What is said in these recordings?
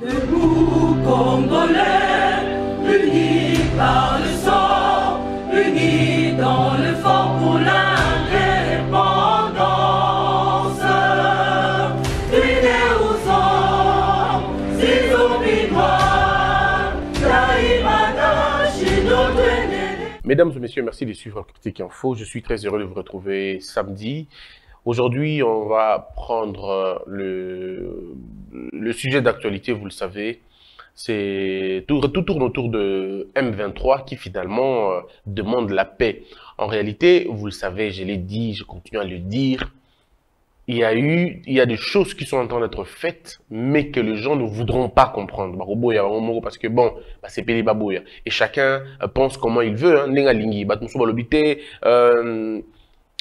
Debout, Congolais, unis par le sang, unis dans le fort pour l'indépendance. Unis aux hommes, notre ennemi. Mesdames et messieurs, merci de suivre Critique Info. Je suis très heureux de vous retrouver samedi. Aujourd'hui, on va prendre euh, le, le sujet d'actualité, vous le savez. C'est tout, tourne autour de M23 qui finalement euh, demande la paix. En réalité, vous le savez, je l'ai dit, je continue à le dire. Il y a eu, il y a des choses qui sont en train d'être faites, mais que les gens ne voudront pas comprendre. Baromogo, Parce que bon, bah, c'est Pélé Baboya. Et chacun euh, pense comment il veut. Hein.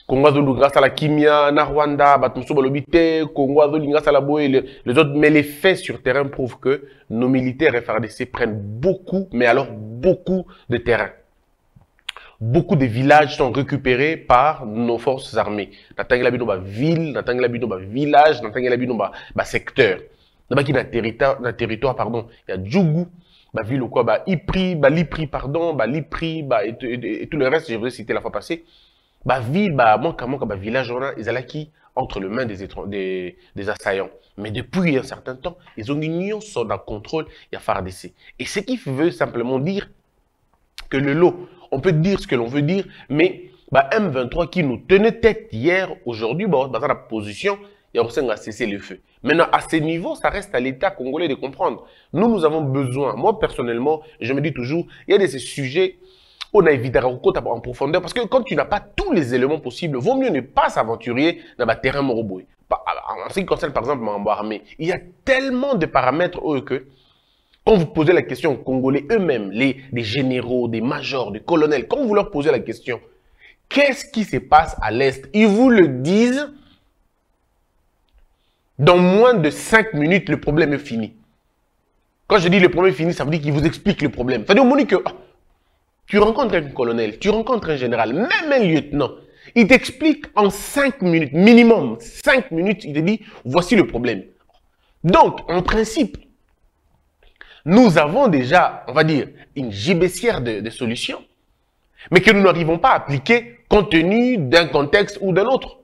Congo azolu grâce à la kimia, na Rwanda, batmusu balobite, Congo azolu grâce à la boye, les, autres. Mais les faits sur terrain prouvent que nos militaires FRDC prennent beaucoup, mais alors beaucoup de terrain. Beaucoup de villages sont récupérés par nos forces armées. Natangela bino ba ville, natangela bino ba village, natangela bino ba, ba secteur. Nabaki na territoire, pardon, il y a Djougou, ba ville ou quoi, ba Ipri, ba Lipri pardon, ba Lipri, ba et, et- et tout le reste, je vous ai cité la fois passée. Ba ville, ba manka manka, ba village on a, ils allaient qui? Entre les mains des, des, des assaillants. Mais depuis un certain temps, ils ont une sont dans le contrôle, y a FARDC. Et ce qui veut simplement dire que le lot, on peut dire ce que l'on veut dire, mais bah, M23 qui nous tenait tête hier, aujourd'hui, bah, dans la position, il y a à cesser le feu. Maintenant, à ce niveau, ça reste à l'État congolais de comprendre. Nous, nous avons besoin, moi personnellement, je me dis toujours, il y a de ces sujets, on a évidemment en profondeur, parce que quand tu n'as pas tous les éléments possibles, vaut mieux ne pas s'aventurer dans un terrain moroboy. Pas- En ce qui concerne, par exemple, ma armée, il y a tellement de paramètres eux, que quand vous posez la question aux Congolais eux-mêmes, les, généraux, des majors, des colonels, quand vous leur posez la question, qu'est-ce qui se passe à l'Est? Ils vous le disent, dans moins de 5 minutes, le problème est fini. Quand je dis le problème est fini, ça veut dire qu'ils vous expliquent le problème. C'est-à-dire au moment que ah, tu rencontres un colonel, tu rencontres un général, même un lieutenant, il t'explique en 5 minutes, minimum 5 minutes, il te dit, voici le problème. Donc, en principe, nous avons déjà, on va dire, une gibecière de, de solutions, mais que nous n'arrivons pas à appliquer compte tenu d'un contexte ou d'un autre.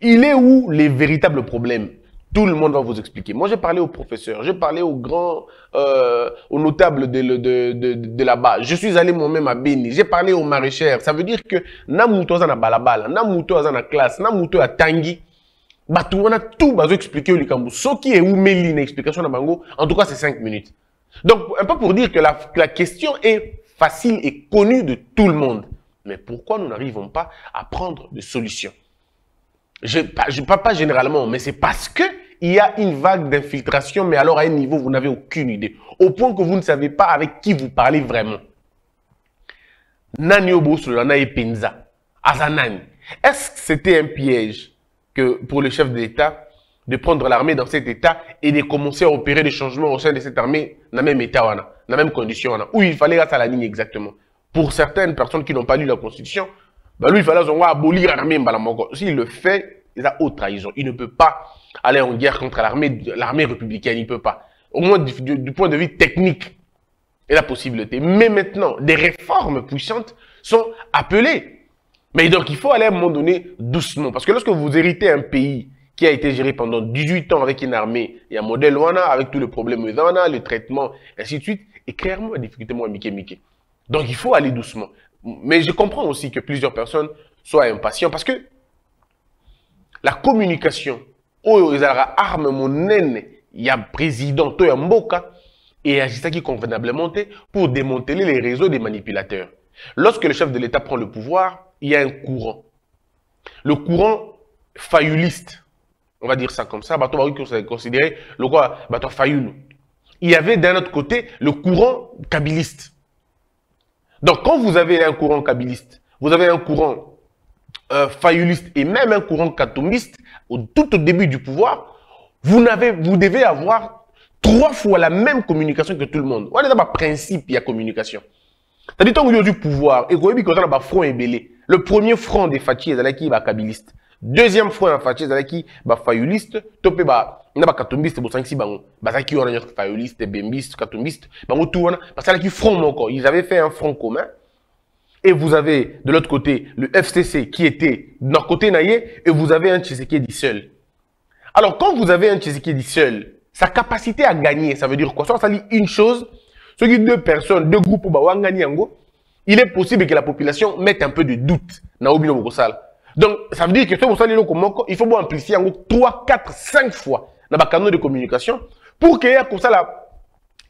Il est où les véritables problèmes? Tout le monde va vous expliquer. Moi, j'ai parlé aux professeurs, j'ai parlé aux grands, euh, aux notables de, de, de, là-bas. Je suis allé moi-même à Beni. J'ai parlé aux maraîchères. Ça veut dire que Namuto na balabala, Namuto na classe, Namuto à Tangi. bato wana tout bazoexplike yo likambo soki eumeli na explication na bango en tout cas c'est 5 minutes donc un peu pour dire que la, la question est facile et connue de tout le monde mais pourquoi nous n'arrivons pas à prendre des solutions? Je ne parle pas généralement mais c'est parce que il y a une vague d'infiltration mais alors à un niveau vous n'avez aucune idée au point que vous ne savez pas avec qui vous parlez vraiment nani aza nani est-ce que c'était un piège que pour le chef de l'État de prendre l'armée dans cet état et de commencer à opérer des changements au sein de cette armée dans le même état, dans la même condition, où il fallait rester à la ligne exactement. Pour certaines personnes qui n'ont pas lu la Constitution, bah lui, il fallait abolir l'armée mbala moko. S'il le fait, il a haute trahison. Il ne peut pas aller en guerre contre l'armée républicaine, il peut pas. Au moins du, point de vue technique, et la possibilité. Mais maintenant, des réformes puissantes sont appelées. Mais donc, il faut aller à un moment donné doucement. Parce que lorsque vous héritez un pays qui a été géré pendant 18 ans avec une armée, il a un modèle Wana, avec tous les problèmes Wana, le traitement, ainsi de suite, et clairement, la difficulté, moi, Mickey Mickey. Donc, il faut aller doucement. Mais je comprends aussi que plusieurs personnes soient impatientes parce que la communication, oyo ezalaka arme monene ya président to ya mboka et agissaki convenablement pour démanteler les réseaux des manipulateurs. Lorsque le chef de l'État prend le pouvoir, il y a un courant. Le courant fayuliste, on va dire ça comme ça, considéré le quoi? Il y avait d'un autre côté le courant kabiliste. Donc quand vous avez un courant kabiliste, vous avez un courant euh, et même un courant katomiste, au, tout au début du pouvoir, vous, vous devez avoir trois fois la même communication que tout le monde. On est dans le principe, il y a communication. C'est-à-dire, tant que vous avez du pouvoir, et vous avez vous front ébélé. Le premier front des Fatih, est kabiliste. Deuxième front des Fatih, est fayuliste. Topé, bah, na bakatumbiste bosangisi bango. Bazalaki wana nyonso fayoliste bembiste katumbiste. Bango basalaki front moko. Ils avaient fait un front commun. Et vous avez de l'autre côté le FCC qui était d'un côté naïe et vous avez un Tshisekedi seul. Alors quand vous avez un Tshisekedi seul, sa capacité à gagner, ça veut dire quoi? Ça dit une chose, ce qui deux personnes, deux groupes, yango, il est possible que la population mette un peu de doute dans Obino. Donc ça veut dire que ce que il faut amplifier en 3, 4, 5 fois dans le canaux de communication pour ça là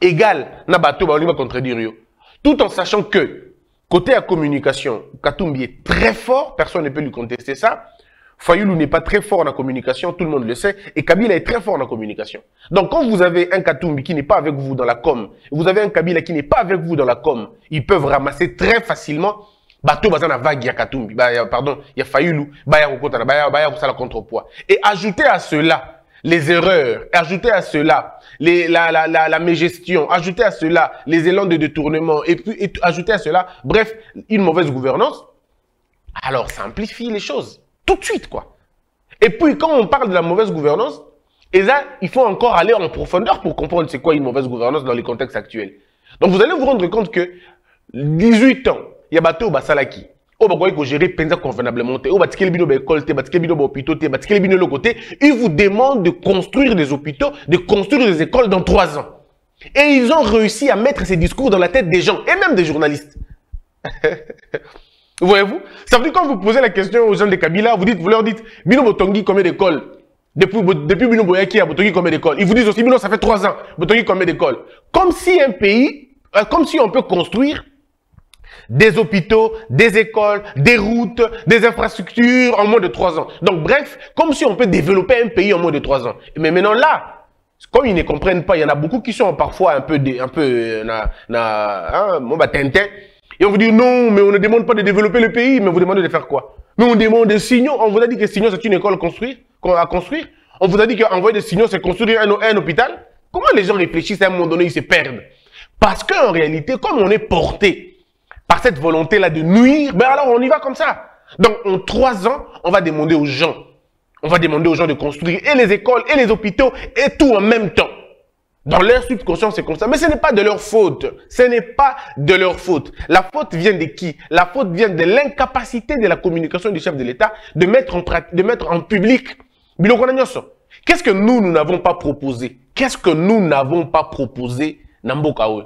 égal na bateau ba va contredire yo. Tout en sachant que Côté à communication, Katumbi est très fort, personne ne peut lui contester ça. Fayoulou n'est pas très fort en communication, tout le monde le sait, et Kabila est très fort en communication. Donc quand vous avez un Katumbi qui n'est pas avec vous dans la com, vous avez un Kabila qui n'est pas avec vous dans la com, ils peuvent ramasser très facilement bateau bazana vague ya Katumbi, bah, pardon, il y a Fayoulou, bah, il y a contrepoids. Et ajouter à cela, les erreurs, ajouter à cela la, mégestion, ajouter à cela les élans de détournement, et puis et, ajouter à cela, bref, une mauvaise gouvernance, alors ça amplifie les choses. Tout de suite, quoi. Et puis, quand on parle de la mauvaise gouvernance, et là, il faut encore aller en profondeur pour comprendre c'est quoi une mauvaise gouvernance dans les contextes actuels. Donc, vous allez vous rendre compte que 18 ans, il y a Bateau Basalaki oyo bakoki kogérer mpenza convenablement ils vous demandent de construire des hôpitaux de construire des écoles dans trois ans. Et ils ont réussi à mettre ces discours dans la tête des gens et même des journalistes. Voyez-vous? Ça veut dire quand vous posez la question aux gens de Kabila vous dites vous leur dites bino botongi combien d'écoles? Depuis, depuis Bino Boyaki à Botongi combien d'écoles? Ils vous disent aussi, Bino, ça fait trois ans. Botongi combien d'écoles? Comme si un pays, euh, comme si on peut construire des hôpitaux, des écoles, des routes, des infrastructures en moins de trois ans. Donc bref, comme si on peut développer un pays en moins de trois ans. Mais maintenant là, comme ils ne comprennent pas, il y en a beaucoup qui sont parfois un peu, un peu, na, na, hein, bah, tintin. Et on vous dit non, mais on ne demande pas de développer le pays, mais vous demandez de faire quoi? Mais on demande des signaux. On vous a dit que signaux c'est une école à construire, à construire. On vous a dit qu'envoyer des signaux c'est construire un, un hôpital. Comment les gens réfléchissent à un moment donné, ils se perdent? Parce qu'en réalité, comme on est porté par cette volonté-là de nuire, ben alors on y va comme ça. Donc en trois ans, on va demander aux gens, on va demander aux gens de construire et les écoles et les hôpitaux et tout en même temps. Dans leur subconscient, c'est comme ça. Mais ce n'est pas de leur faute. Ce n'est pas de leur faute. La faute vient de qui? La faute vient de l'incapacité de la communication du chef de l'État de mettre en, de mettre en public. Qu'est-ce que nous, nous n'avons pas proposé? Qu'est-ce que nous n'avons pas proposé? Nambokaoui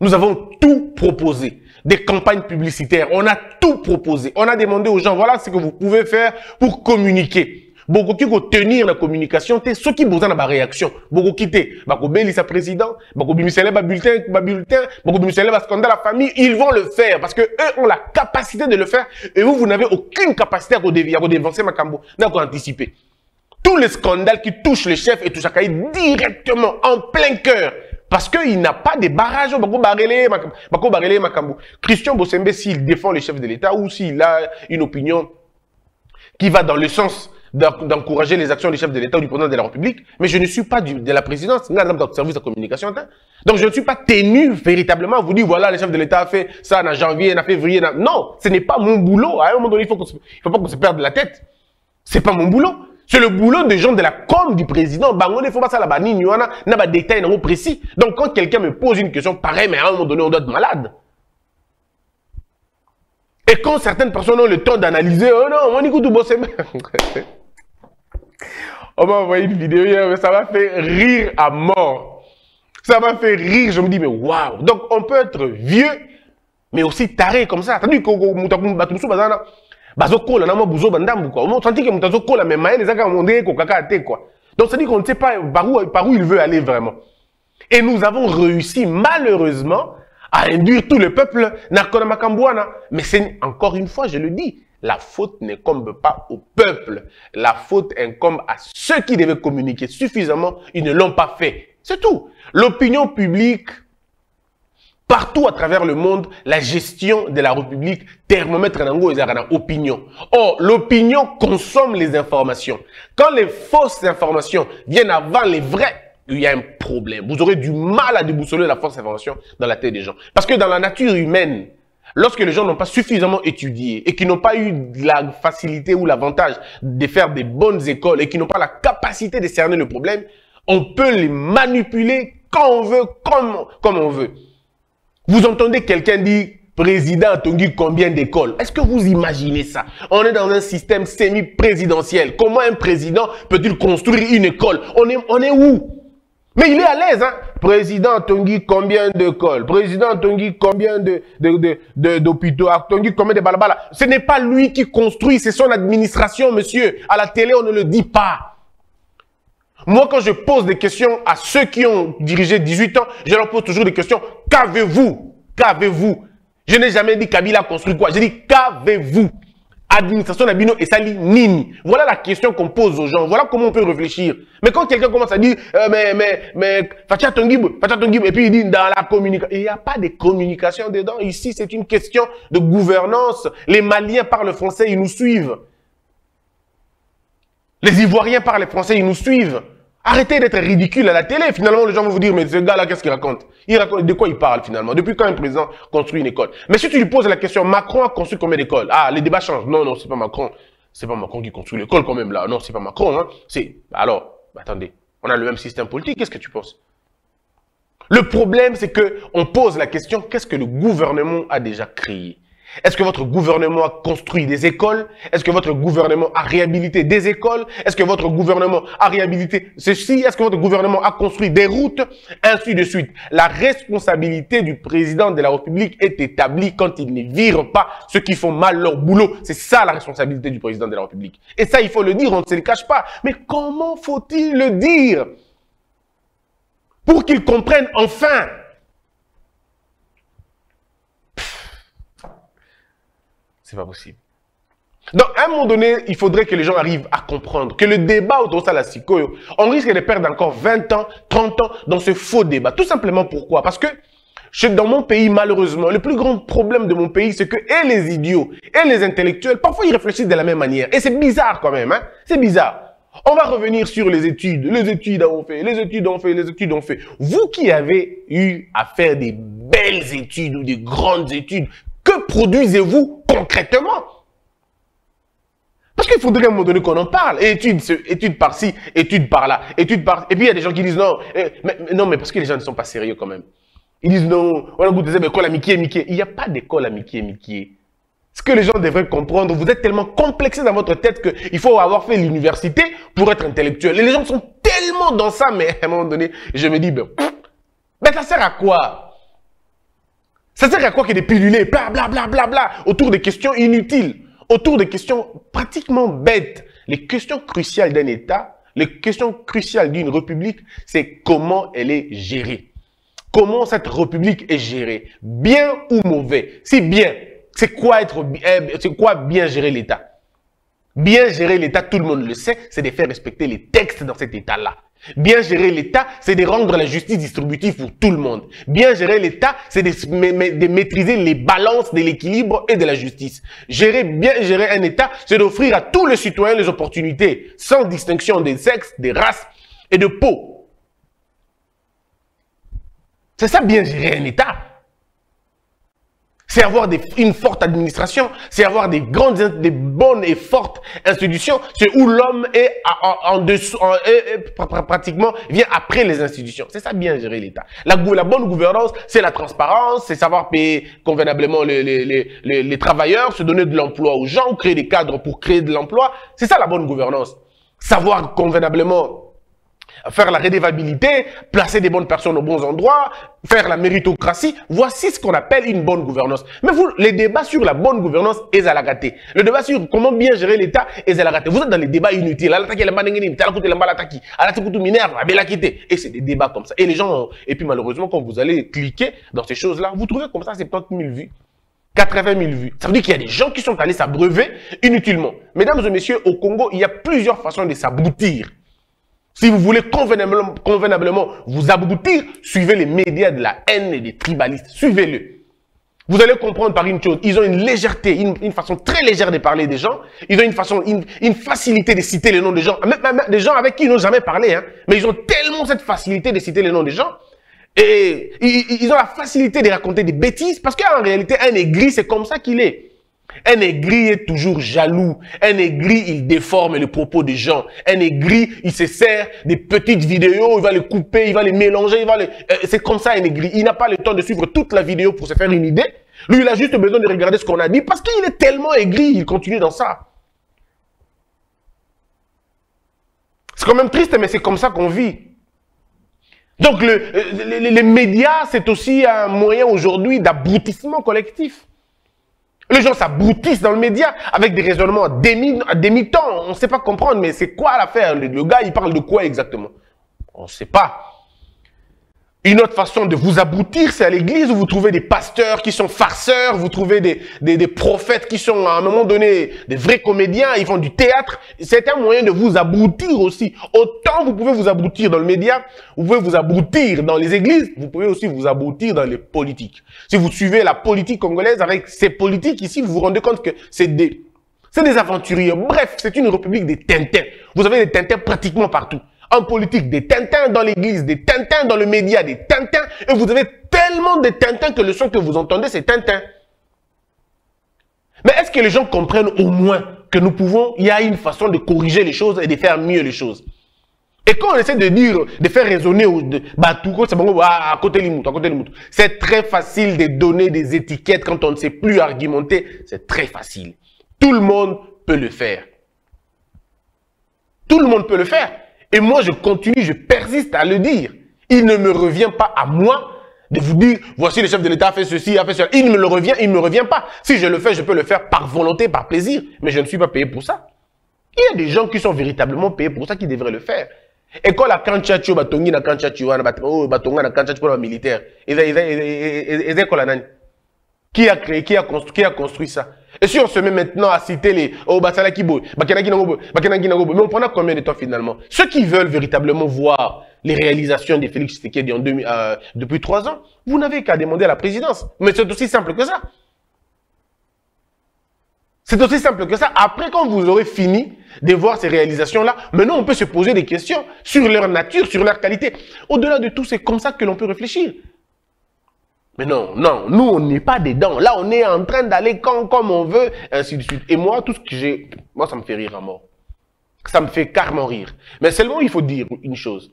Nous avons tout proposé des campagnes publicitaires. On a tout proposé. On a demandé aux gens, voilà ce que vous pouvez faire pour communiquer. Beaucoup qui vont tenir la communication, c'est ceux qui besoin de la réaction. Beaucoup qui te, bako beli sa président, bako bimisele ba bulletin, ba bulletin, bako bimisele ba scandale la famille, ils vont le faire parce que eux ont la capacité de le faire et vous, vous n'avez aucune capacité à dévancer ma cambo, à anticiper. Tous les scandales qui touchent le chef et touchent Akaï directement, en plein cœur, parce qu'il n'a pas de barrage. Christian Bossembe, s'il défend le chef de l'État ou s'il a une opinion qui va dans le sens d'encourager les actions du chef de l'État ou du président de la République, mais je ne suis pas de la présidence, dans service de communication. Hein. Donc je ne suis pas tenu véritablement à vous dire, voilà, le chef de l'État a fait ça en janvier, en février. Non, ce n'est pas mon boulot. À un moment donné, il ne faut pas qu'on se perde la tête. C'est pas mon boulot. C'est le boulot des gens de la com du président. Bango ne faut pas ça là-bas, ni n'a pas de détails précis. Donc quand quelqu'un me pose une question pareille, mais à un moment donné, on doit être malade. Et quand certaines personnes ont le temps d'analyser, oh non, on écoute tout on m'a envoyé une vidéo hier, mais ça m'a fait rire à mort. Ça m'a fait rire, je me dis, mais waouh. Donc on peut être vieux, mais aussi taré comme ça. T'as vu na quoi que mais te quoi donc ça dit qu'on ne sait pas par où, par où il veut aller vraiment et nous avons réussi malheureusement à induire tout le peuple na makambouana mais c'est encore une fois je le dis la faute n'incombe pas au peuple. La faute incombe à ceux qui devaient communiquer suffisamment. Ils ne l'ont pas fait. C'est tout. L'opinion publique Partout à travers le monde, la gestion de la République, thermomètre nango une opinion. Or, l'opinion consomme les informations. Quand les fausses informations viennent avant les vraies, il y a un problème. Vous aurez du mal à déboussoler la fausse information dans la tête des gens. Parce que dans la nature humaine, lorsque les gens n'ont pas suffisamment étudié et qui n'ont pas eu la facilité ou l'avantage de faire des bonnes écoles et qui n'ont pas la capacité de cerner le problème, on peut les manipuler quand on veut, comme, comme on veut. Vous entendez quelqu'un dire président Tongi combien d'écoles? Est-ce que vous imaginez ça? On est dans un système semi-présidentiel. Comment un président peut-il construire une école? On est, on est où? Mais il est à l'aise, hein? Président Tongi, combien d'écoles? Président Tongi, combien de, de, de, d'hôpitaux? Tongi, combien de balabala? Ce n'est pas lui qui construit, c'est son administration, monsieur. À la télé, on ne le dit pas. Moi, quand je pose des questions à ceux qui ont dirigé 18 ans, je leur pose toujours des questions. Qu'avez-vous? Qu'avez-vous? Je n'ai jamais dit Kabila construit quoi. J'ai dit qu'avez-vous? Administration d'Abino et Sali Nini Voilà la question qu'on pose aux gens. Voilà comment on peut réfléchir. Mais quand quelqu'un commence à dire, euh, mais, mais, mais, Fatia Tongib, Fatia Tongib, et puis il dit dans la communication. Il n'y a pas de communication dedans. Ici, c'est une question de gouvernance. Les Maliens parlent français, ils nous suivent. Les Ivoiriens parlent français, ils nous suivent. Arrêtez d'être ridicule à la télé. Finalement, les gens vont vous dire, mais ce gars-là, qu'est-ce qu'il raconte? Il raconte de quoi il parle finalement? Depuis quand un président construit une école? Mais si tu lui poses la question, Macron a construit combien d'écoles? Ah, les débats changent. Non, non, c'est pas Macron. C'est pas Macron qui construit l'école quand même là. Non, c'est pas Macron. Hein. C'est alors, attendez, on a le même système politique. Qu'est-ce que tu penses? Le problème, c'est que on pose la question qu'est-ce que le gouvernement a déjà créé? Est-ce que votre gouvernement a construit des écoles? Est-ce que votre gouvernement a réhabilité des écoles? Est-ce que votre gouvernement a réhabilité ceci? Est-ce que votre gouvernement a construit des routes? Ainsi de suite. La responsabilité du président de la République est établie quand il ne vire pas ceux qui font mal leur boulot. C'est ça la responsabilité du président de la République. Et ça, il faut le dire, on ne se le cache pas. Mais comment faut-il le dire? Pour qu'ils comprennent enfin C'est pas possible. Donc, à un moment donné, il faudrait que les gens arrivent à comprendre que le débat autour de ça, la psycho, on risque de perdre encore 20 ans, 30 ans dans ce faux débat. Tout simplement pourquoi? Parce que dans mon pays, malheureusement, le plus grand problème de mon pays, c'est que et les idiots et les intellectuels, parfois ils réfléchissent de la même manière. Et c'est bizarre quand même, hein C'est bizarre. On va revenir sur les études. Les études ont fait, les études ont fait, les études ont fait. Vous qui avez eu à faire des belles études ou des grandes études, que produisez-vous concrètement? Parce qu'il faudrait à un moment donné qu'on en parle. études, études par-ci, études par-là, études par... Et puis il y a des gens qui disent non, eh, mais, non, mais parce que les gens ne sont pas sérieux quand même. Ils disent non, on a goûté école à Mickey Mickey. Il n'y a pas d'école à Mickey Mickey. Ce que les gens devraient comprendre, vous êtes tellement complexé dans votre tête qu'il faut avoir fait l'université pour être intellectuel. Et les gens sont tellement dans ça, mais à un moment donné, je me dis, ben, ben ça sert à quoi? Ça sert à quoi ait des pilulés, bla bla bla bla bla, autour des questions inutiles, autour des questions pratiquement bêtes. Les questions cruciales d'un État, les questions cruciales d'une république, c'est comment elle est gérée. Comment cette république est gérée, bien ou mauvais. Si bien, c'est quoi être, eh, c'est quoi bien gérer l'État? Bien gérer l'État, tout le monde le sait, c'est de faire respecter les textes dans cet État-là. Bien gérer l'État, c'est de rendre la justice distributive pour tout le monde. Bien gérer l'État, c'est de, maîtriser les balances de l'équilibre et de la justice. Bien gérer un État, c'est d'offrir à tous les citoyens les opportunités, sans distinction des sexes, des races et de peau. C'est ça bien gérer un État c'est avoir des, une forte administration, c'est avoir des grandes, des bonnes et fortes institutions, c'est où l'homme est en, dessous, pratiquement vient après les institutions. C'est ça bien gérer l'État. La, la, bonne gouvernance, c'est la transparence, c'est savoir payer convenablement les, les, les, les travailleurs, se donner de l'emploi aux gens, créer des cadres pour créer de l'emploi. C'est ça la bonne gouvernance. Savoir convenablement faire la rédévabilité, placer des bonnes personnes aux bons endroits, faire la méritocratie. Voici ce qu'on appelle une bonne gouvernance. Mais vous, les débats sur la bonne gouvernance, est à la gâter. Le débat sur comment bien gérer l'État, est à la gâter. Vous êtes dans les débats inutiles. Et c'est des débats comme ça. Et les gens, et puis malheureusement, quand vous allez cliquer dans ces choses-là, vous trouvez comme ça 70 000 vues. 80 000 vues. Ça veut dire qu'il y a des gens qui sont allés s'abreuver inutilement. Mesdames et messieurs, au Congo, il y a plusieurs façons de s'abrutir. Si vous voulez convenablement, vous aboutir, suivez les médias de la haine et des tribalistes. Suivez-le. Vous allez comprendre par une chose, ils ont une légèreté, une, façon très légère de parler des gens. Ils ont une façon, une, facilité de citer les noms des gens, même, des gens avec qui ils n'ont jamais parlé. Hein. Mais ils ont tellement cette facilité de citer les noms des gens. Et ils, ils ont la facilité de raconter des bêtises parce qu'en réalité, un aigri, c'est comme ça qu'il est. Un aigri est toujours jaloux. Un aigri, il déforme les propos des gens. Un aigri, il se sert des petites vidéos, il va les couper, il va les mélanger, il va les... Euh, c'est comme ça un aigri. Il n'a pas le temps de suivre toute la vidéo pour se faire une idée. Lui, il a juste besoin de regarder ce qu'on a dit parce qu'il est tellement aigri, il continue dans ça. C'est quand même triste, mais c'est comme ça qu'on vit. Donc, euh, les médias, c'est aussi un moyen aujourd'hui d'aboutissement collectif. Les gens s'aboutissent dans le média avec des raisonnements à demi-temps. on ne sait pas comprendre, mais c'est quoi l'affaire? Le, le gars, il parle de quoi exactement? On ne sait pas. Une autre façon de vous aboutir, c'est à l'église où vous trouvez des pasteurs qui sont farceurs, vous trouvez des, des, des, prophètes qui sont à un moment donné des vrais comédiens, ils font du théâtre. C'est un moyen de vous aboutir aussi. Autant vous pouvez vous aboutir dans le média, vous pouvez vous aboutir dans les églises, vous pouvez aussi vous aboutir dans les politiques. Si vous suivez la politique congolaise avec ces politiques ici, vous vous rendez compte que c'est des, c'est des aventuriers. Bref, c'est une république des tintins. Vous avez des tintins pratiquement partout en politique, des tintins dans l'église, des tintins dans le média, des tintins, et vous avez tellement de tintins que le son que vous entendez, c'est tintin. Mais est-ce que les gens comprennent au moins que nous pouvons, il y a une façon de corriger les choses et de faire mieux les choses? Et quand on essaie de dire, de faire raisonner, bah, ah, c'est très facile de donner des étiquettes quand on ne sait plus argumenter. C'est très facile. Tout le monde peut le faire. Tout le monde peut le faire. Et moi, je continue, je persiste à le dire. Il ne me revient pas à moi de vous dire, voici le chef de l'État a fait ceci, a fait cela. Il ne me le revient, il ne me revient pas. Si je le fais, je peux le faire par volonté, par plaisir, mais je ne suis pas payé pour ça. Il y a des gens qui sont véritablement payés pour ça, qui devraient le faire. Et quand la kanchacho batongi na oh batonga na kanchacho pour militaire. Qui a créé, qui a construit, qui a construit ça et si on se met maintenant à citer les oh mais on prend combien de temps finalement Ceux qui veulent véritablement voir les réalisations de Félix Tshisekedi en 2000, euh, depuis trois ans, vous n'avez qu'à demander à la présidence. Mais c'est aussi simple que ça. C'est aussi simple que ça. Après, quand vous aurez fini de voir ces réalisations-là, maintenant on peut se poser des questions sur leur nature, sur leur qualité. Au-delà de tout, c'est comme ça que l'on peut réfléchir. Mais non, non, nous, on n'est pas dedans. Là, on est en train d'aller quand, comme on veut, ainsi de suite. Et moi, tout ce que j'ai, moi, ça me fait rire à mort. Ça me fait carrément rire. Mais seulement, il faut dire une chose.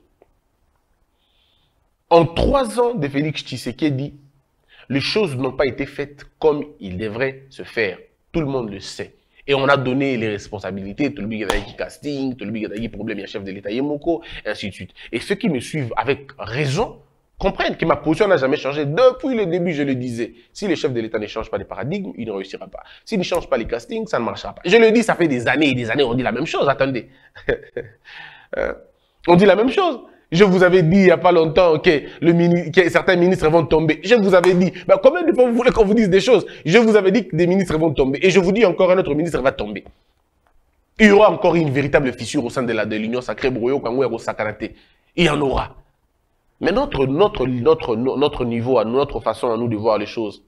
En trois ans de Félix Tshisekedi, les choses n'ont pas été faites comme il devrait se faire. Tout le monde le sait. Et on a donné les responsabilités, tout le monde qui casting, tout le monde qui problème, il y a chef de l'État, Yemoko, et ainsi de suite. Et ceux qui me suivent avec raison, comprennent que ma position n'a jamais changé. Depuis le début, je le disais. Si le chef de l'État ne change pas les paradigmes, il ne réussira pas. S'il ne change pas les castings, ça ne marchera pas. Je le dis, ça fait des années et des années, on dit la même chose. Attendez. Hein? on dit la même chose. Je vous avais dit il n'y a pas longtemps que, certains ministres vont tomber. Je vous avais dit, bah, combien de fois vous voulez qu'on vous dise des choses? Je vous avais dit que des ministres vont tomber. Et je vous dis encore, un autre ministre va tomber. Il y aura encore une véritable fissure au sein de l'Union sacrée Brouillot, Kangou, Sakanate. Il y en aura. Mais notre, notre, notre, notre niveau, notre façon à nous de voir les choses,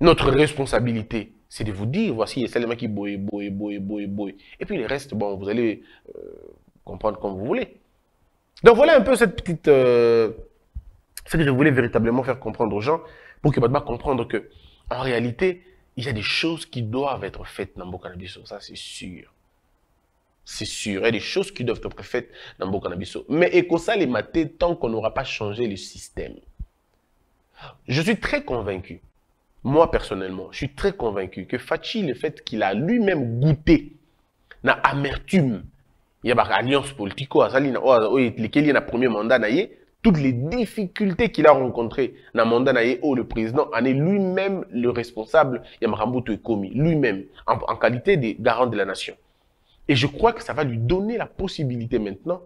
notre responsabilité, c'est de vous dire, voici Salema qui boue, boue, boue, boue, boue. Et puis les restes, bon, vous allez euh, comprendre comme vous voulez. Donc voilà un peu cette petite... Euh, ce que je voulais véritablement faire comprendre aux gens, pour qu'ils puissent comprendre que, en réalité, il y a des choses qui doivent être faites dans Bokanabiso, ça c'est sûr. C'est sûr. Il y a des choses qui doivent être faites dans Bokanabiso. Mais ça les maté tant qu'on n'aura pas changé le système. Je suis très convaincu, moi personnellement, je suis très convaincu que Fachi, le fait qu'il a lui-même goûté na amertume, il y a alliance politique, lequel a premier mandat, toutes les difficultés qu'il a rencontrées dans le mandat le président en est lui-même le responsable, Yamarambuto Ekomi, lui-même, en, en qualité de garant de la nation. Et je crois que ça va lui donner la possibilité maintenant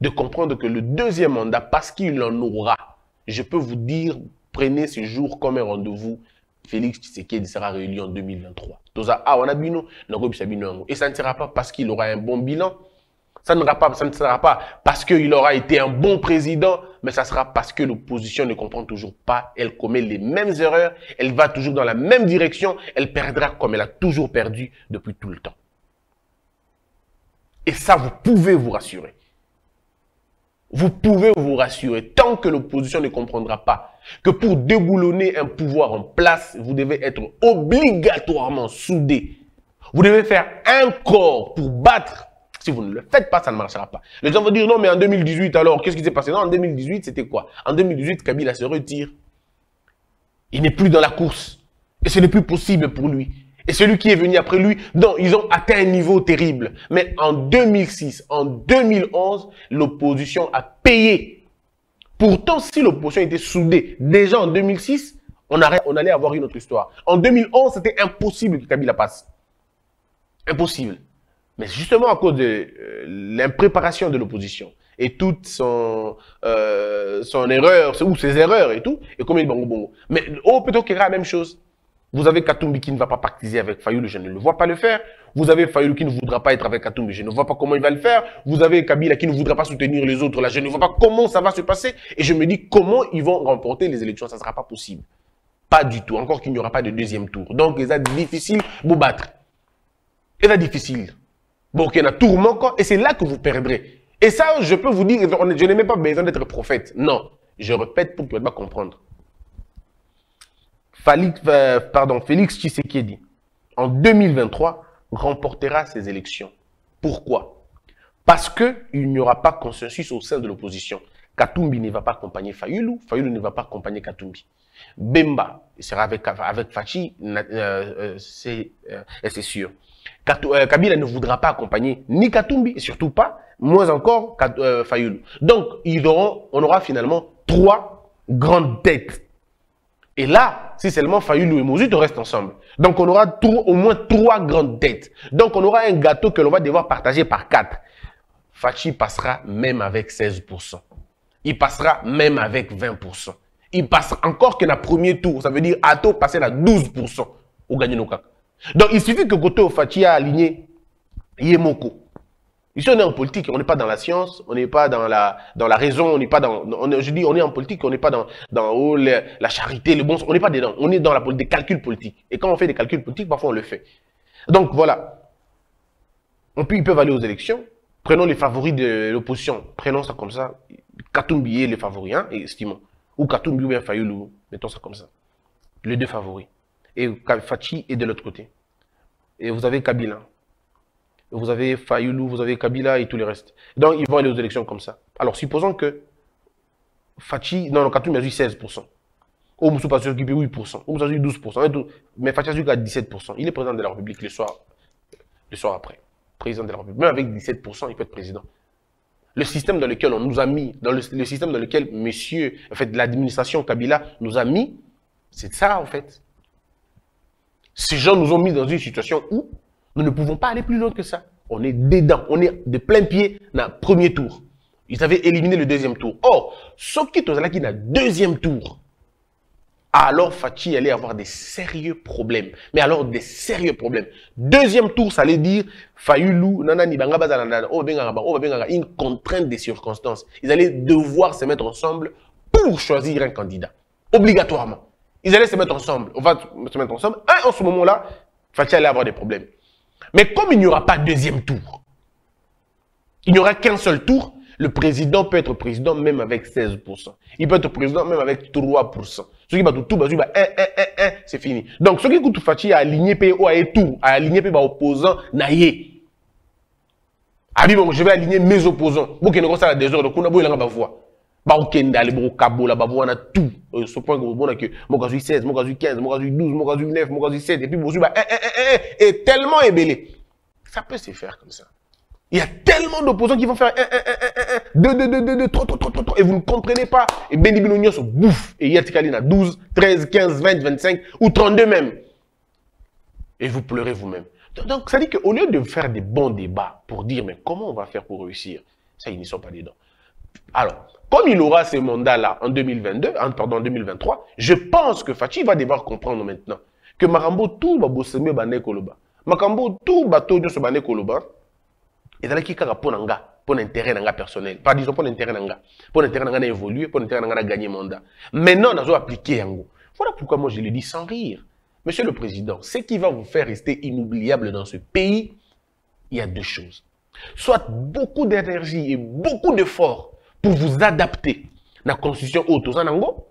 de comprendre que le deuxième mandat, parce qu'il en aura, je peux vous dire, prenez ce jour comme un rendez-vous. Félix Tshisekedi sera réélu en 2023. Et ça ne sera pas parce qu'il aura un bon bilan, ça ne, sera pas, ça ne sera pas parce qu'il aura été un bon président, mais ça sera parce que l'opposition ne comprend toujours pas, elle commet les mêmes erreurs, elle va toujours dans la même direction, elle perdra comme elle a toujours perdu depuis tout le temps. Et ça, vous pouvez vous rassurer. Vous pouvez vous rassurer, tant que l'opposition ne comprendra pas que pour déboulonner un pouvoir en place, vous devez être obligatoirement soudé. Vous devez faire un corps pour battre. Si vous ne le faites pas, ça ne marchera pas. Les gens vont dire non, mais en 2018, alors, qu'est-ce qui s'est passé? Non, en 2018, c'était quoi? En 2018, Kabila se retire. Il n'est plus dans la course. Et ce n'est plus possible pour lui. Et celui qui est venu après lui, non, ils ont atteint un niveau terrible. Mais en 2006, en 2011, l'opposition a payé. Pourtant, si l'opposition était soudée, déjà en 2006, on, allait avoir une autre histoire. En 2011, c'était impossible que Kabila passe. Impossible. Mais justement à cause de euh, l'impréparation de l'opposition et toute son, euh, son erreur, ou ses erreurs et tout, et comme il bon bon. Mais oh, plutôt qu'il y aura la même chose. Vous avez Katumbi qui ne va pas pactiser avec Fayoulou, je ne le vois pas le faire. Vous avez Fayoulou qui ne voudra pas être avec Katumbi, je ne vois pas comment il va le faire. Vous avez Kabila qui ne voudra pas soutenir les autres, là, je ne vois pas comment ça va se passer. Et je me dis comment ils vont remporter les élections, ça ne sera pas possible. Pas du tout, encore qu'il n'y aura pas de deuxième tour. Donc, c'est difficile vous battre. C'est difficile. Bon, il y a tourment, et c'est là que vous perdrez. Et ça, je peux vous dire, je n'ai même pas besoin d'être prophète. Non, je répète pour que vous pas comprendre. Félix, euh, Félix Tshisekedi, en 2023, remportera ces élections. Pourquoi? Parce qu'il n'y aura pas consensus au sein de l'opposition. Katumbi ne va pas accompagner Fayoulou, Fayoulou ne va pas accompagner Katumbi. Bemba sera avec, Fachi, euh, euh, c'est sûr. Kabila ne voudra pas accompagner ni Katumbi, surtout pas, moins encore Fayoulou. Donc, ils on aura finalement trois grandes têtes. Et là, si seulement Fayoulou et Mouzut restent ensemble. Donc on aura au moins trois grandes dettes. Donc on aura un gâteau que l'on va devoir partager par quatre. Fachi passera même avec 16%. Il passera même avec 20%. Il passera encore que le premier tour. Ça veut dire Ato passer à 12% au gagner nos Donc il suffit que Goto Fachi a aligné Yemoko. Ici, on est en politique, on n'est pas dans la science, on n'est pas dans la, dans la raison, on n'est pas dans, je dis, on est en politique, on n'est pas dans, dans oh, la charité, le bon on n'est pas dedans, on est dans des calculs politiques. Et quand on fait des calculs politiques, parfois on le fait. Donc voilà. On peut, ils peuvent aller aux élections. Prenons les favoris de l'opposition. Prenons ça comme ça. Katumbi est les favoris, hein, estimons. Ou Katumbi ou bien Fayoulou. Mettons ça comme ça. Les deux favoris. Et Fachi est de l'autre côté. Et vous avez Kabila vous avez Fayoulou, vous avez Kabila et tout le reste. Donc, ils vont aller aux élections comme ça. Alors, supposons que Fachi, non, non, Katoum a eu 16%. Oumsou pas sûr 8%. Oumsou a eu 12%. Mais Fachi a eu 17%. Il est président de la République le soir, le soir après. Président de la République. Même avec 17%, il peut être président. Le système dans lequel on nous a mis, dans le, système dans lequel monsieur, en fait, l'administration Kabila nous a mis, c'est ça, en fait. Ces gens nous ont mis dans une situation où nous ne pouvons pas aller plus loin que ça. On est dedans, on est de plein pied dans le premier tour. Ils avaient éliminé le deuxième tour. Or, est dans le deuxième tour, alors Fachi allait avoir des sérieux problèmes. Mais alors des sérieux problèmes. Deuxième tour, ça allait dire Fayulu, Nanani, une contrainte des circonstances. Ils allaient devoir se mettre ensemble pour choisir un candidat. Obligatoirement. Ils allaient se mettre ensemble. On va se mettre ensemble. Et en ce moment-là, Fachi allait avoir des problèmes. Mais comme il n'y aura pas deuxième tour, il n'y aura qu'un seul tour, le président peut être président même avec 16%. Il peut être président même avec 3%. Ce qui va tout, tout, c'est fini. Donc, ce qui coûte Fachi a aligné PO a tout, a aligné PO opposant naïe. Abi bon, je vais aligner mes opposants. Ba okenda ale bo kabola bavoa na tout. Ce point que vous bonne que mon cas 16, mon cas 15, mon cas 12, mon cas 9, mon cas 7 et puis vous bah est tellement ébélé. Ça peut se faire comme ça. Il y a tellement d'opposants qui vont faire 1, 1, 1, 1, 2, 2, 2, 2, 2, 3, 3, 3, 3, 3, et vous ne comprenez pas. Et Benny Binognon se bouffe. Et Yatikalina 12, 13, 15, 20, 25 ou 32 même. Et vous pleurez vous-même. Donc, ça dit qu'au lieu de faire des bons débats pour dire, mais comment on va faire pour réussir Ça, ils n'y sont pas dedans. Alors, comme il aura ces mandats-là en 2022, en, pardon, en 2023, je pense que Fachi va devoir comprendre maintenant que Marambo tout va bosser bane koloba. Makambo tout bateau de ce bane koloba. Et dans qui kaka pour nga, pour intérêt nga personnel. Pas disons pour intérêt nga, pour intérêt nga évoluer, pour intérêt nga gagner mandat. Maintenant, on a appliqué yango. Voilà pourquoi moi je le dis sans rire. Monsieur le Président, ce qui va vous faire rester inoubliable dans ce pays, il y a deux choses. Soit beaucoup d'énergie et beaucoup d'efforts pour vous adapter la constitution haute Zanango,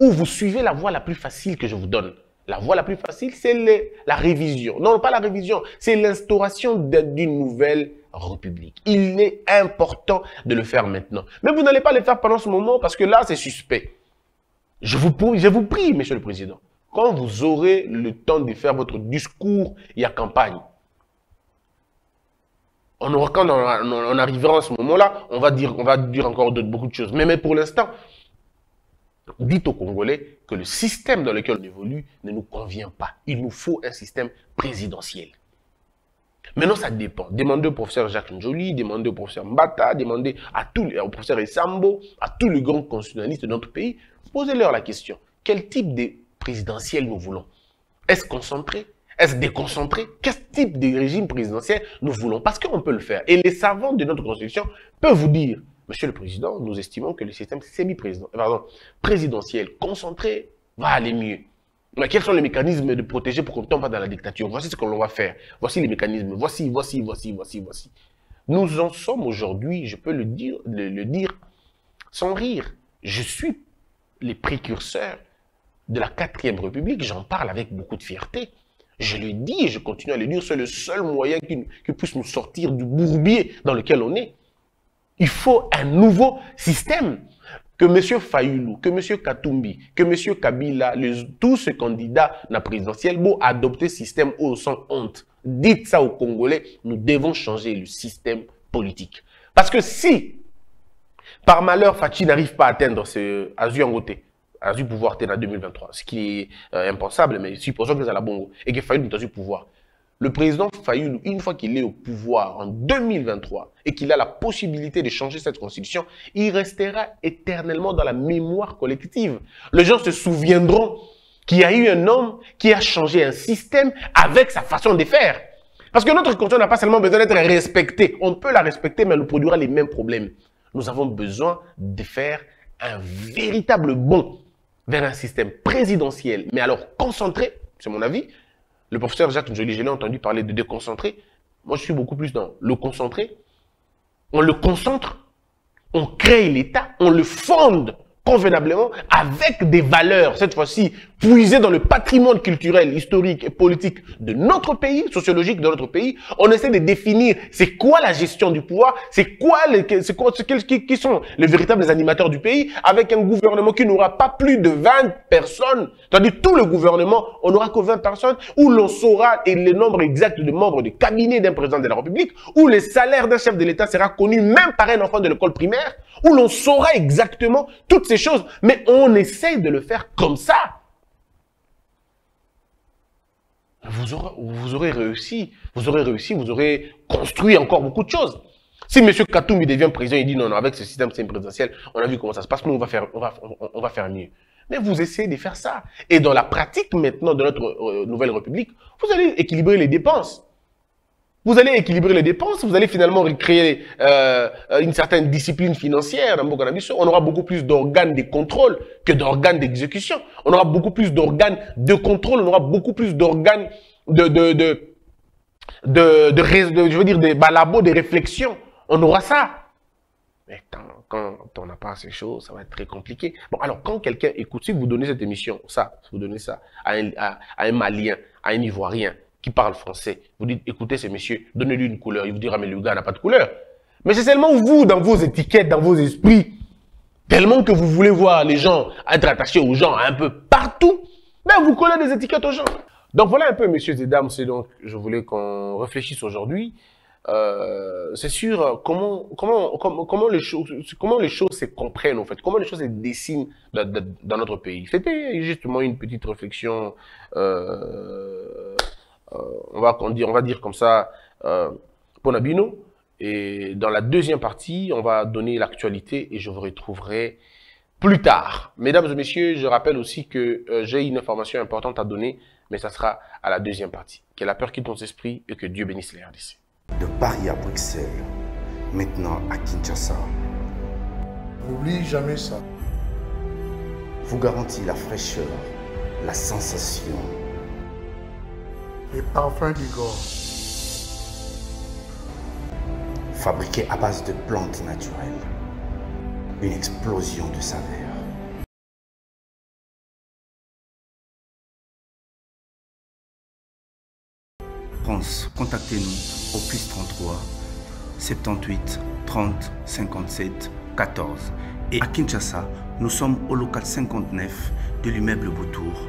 ou vous suivez la voie la plus facile que je vous donne. La voie la plus facile, c'est la révision. Non, pas la révision, c'est l'instauration d'une nouvelle république. Il est important de le faire maintenant. Mais vous n'allez pas le faire pendant ce moment parce que là, c'est suspect. Je vous, prie- je vous prie, Monsieur le Président, quand vous aurez le temps de faire votre discours et à campagne, on aura, quand on, arrivera à ce moment-là, on va dire, encore beaucoup de choses. Mais, pour l'instant, dites aux Congolais que le système dans lequel on évolue ne nous convient pas. Il nous faut un système présidentiel. Maintenant, ça dépend. Demandez au professeur Jacques Njoli, demandez au professeur Mbata, demandez au professeur Essambo, à tous les grands constitutionnalistes de notre pays. Posez-leur la question. Quel type de présidentiel nous voulons? Est-ce concentré? Est-ce déconcentré? Quel type de régime présidentiel nous voulons? Parce qu'on peut le faire. Et les savants de notre constitution peuvent vous dire, Monsieur le Président, nous estimons que le système euh, présidentiel concentré va aller mieux. Mais quels sont les mécanismes de protéger pour qu'on ne tombe pas dans la dictature? Voici ce que va faire. Voici les mécanismes. Voici, voici, voici, voici, voici. Nous en sommes aujourd'hui, je peux le dire, le dire sans rire. Je suis les précurseurs de la quatrième république. J'en parle avec beaucoup de fierté. Je le dis et je continue à le dire. C'est le seul moyen qui, puisse nous sortir du bourbier dans lequel on est. Il faut un nouveau système. Que M. Fayoulou, que M. Katumbi, que M. Kabila, les- tous ces candidats à la présidentielle vont adopter système au sans honte. Dites ça aux Congolais, nous devons changer le système politique. Parce que si, par malheur, Fachi n'arrive pas à atteindre ce Azu Angote, Azu pouvoir en 2023, ce qui est euh, impensable, mais supposons que c'est la bongo, et que Fayoulou est Azu pouvoir. Le président Fayoulou, une fois qu'il est au pouvoir en 2023 et qu'il a la possibilité de changer cette constitution, il restera éternellement dans la mémoire collective. Les gens se souviendront qu'il y a eu un homme qui a changé un système avec sa façon de faire. Parce que notre constitution n'a pas seulement besoin d'être respectée. On peut la respecter, mais elle nous produira les mêmes problèmes. Nous avons besoin de faire un véritable bond vers un système présidentiel, mais alors concentré, c'est mon avis, le professeur Jacques Njoli, je l'ai entendu parler de déconcentrer. Moi, je suis beaucoup plus dans le concentré. On le concentre, on crée l'État, on le fonde convenablement avec des valeurs, cette fois-ci, puisées dans le patrimoine culturel, historique et politique de notre pays, sociologique de notre pays. On essaie de définir c'est quoi la gestion du pouvoir, c'est quoi les, quoi, qui, qui sont les véritables animateurs du pays, avec un gouvernement qui n'aura pas plus de 20 personnes, c'est-à-dire tout le gouvernement, on n'aura que 20 personnes, où l'on saura et le nombre exact de membres du cabinet d'un président de la République, où le salaire d'un chef de l'État sera connu même par un enfant de l'école primaire, où l'on saura exactement toutes ces choses. Mais on essaie de le faire comme ça. Vous aurez, réussi, vous aurez réussi, vous aurez construit encore beaucoup de choses. Si M. Katoumi devient président, il dit non, non, avec ce système présidentiel, on a vu comment ça se passe, nous on va faire, on va, on va faire mieux. Mais vous essayez de faire ça. Et dans la pratique maintenant de notre euh, nouvelle République, vous allez équilibrer les dépenses. Vous allez équilibrer les dépenses, vous allez finalement recréer euh, une certaine discipline financière. On aura beaucoup plus d'organes de contrôle que d'organes d'exécution. On aura beaucoup plus d'organes de contrôle, on aura beaucoup plus d'organes de, de, de, de, je veux dire, des balabos, des réflexions. On aura ça. Mais quand, quand on n'a pas ces choses, ça va être très compliqué. Bon, alors quand quelqu'un écoute, si vous donnez cette émission, ça, vous donnez ça à un Malien, à un Ivoirien qui parle français, vous dites, écoutez ce monsieur, donnez-lui une couleur. Il vous dira, mais le gars n'a pas de couleur. Mais c'est seulement vous, dans vos étiquettes, dans vos esprits, tellement que vous voulez voir les gens être attachés aux gens un peu partout, ben vous collez des étiquettes aux gens. Donc voilà un peu, messieurs et dames, c'est donc, je voulais qu'on réfléchisse aujourd'hui. Euh, c'est sûr comment comment comment comment les choses comment les choses se comprennent en fait comment les choses se dessinent dans, notre pays c'était justement une petite réflexion euh, on va dire comme ça euh, Ponabino et dans la deuxième partie on va donner l'actualité et je vous retrouverai plus tard. Mesdames et messieurs je rappelle aussi que euh, j'ai une information importante à donner mais ça sera à la deuxième partie. Que la peur quitte ton esprit et que Dieu bénisse les RDC De Paris à Bruxelles, maintenant à Kinshasa, N'oublie jamais ça. vous garantit la fraîcheur, la sensation, Les parfums d'Igor. fabriquée à base de plantes naturelles. une explosion de saveur. France, contactez-nous au plus 33 78 30 57 14. Et à Kinshasa, nous sommes au local 59 de l'immeuble Boutour.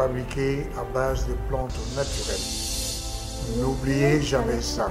Fabriqué à base de plantes naturelles. N'oubliez jamais ça.